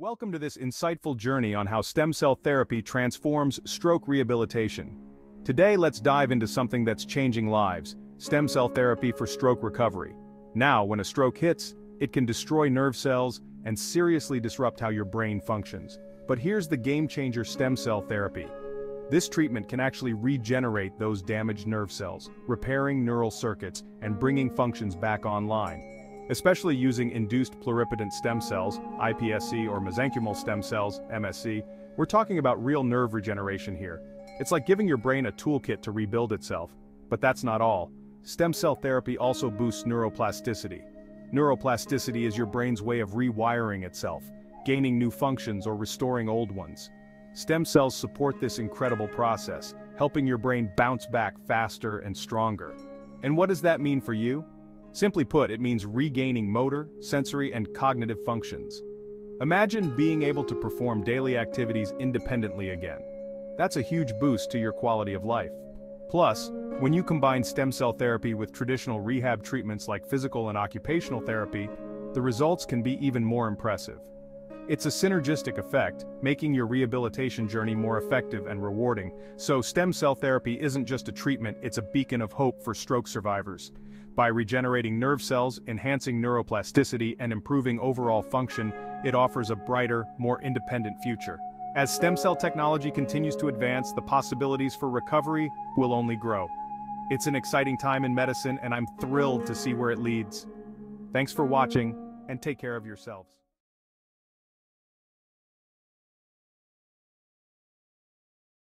Welcome to this insightful journey on how stem cell therapy transforms stroke rehabilitation. Today let's dive into something that's changing lives, stem cell therapy for stroke recovery. Now, when a stroke hits, it can destroy nerve cells and seriously disrupt how your brain functions. But here's the game-changer stem cell therapy. This treatment can actually regenerate those damaged nerve cells, repairing neural circuits and bringing functions back online especially using induced pluripotent stem cells, iPSC or mesenchymal stem cells, MSC, we're talking about real nerve regeneration here. It's like giving your brain a toolkit to rebuild itself. But that's not all. Stem cell therapy also boosts neuroplasticity. Neuroplasticity is your brain's way of rewiring itself, gaining new functions or restoring old ones. Stem cells support this incredible process, helping your brain bounce back faster and stronger. And what does that mean for you? Simply put, it means regaining motor, sensory, and cognitive functions. Imagine being able to perform daily activities independently again. That's a huge boost to your quality of life. Plus, when you combine stem cell therapy with traditional rehab treatments like physical and occupational therapy, the results can be even more impressive. It's a synergistic effect, making your rehabilitation journey more effective and rewarding, so stem cell therapy isn't just a treatment, it's a beacon of hope for stroke survivors. By regenerating nerve cells, enhancing neuroplasticity, and improving overall function, it offers a brighter, more independent future. As stem cell technology continues to advance, the possibilities for recovery will only grow. It's an exciting time in medicine and I'm thrilled to see where it leads. Thanks for watching, and take care of yourselves.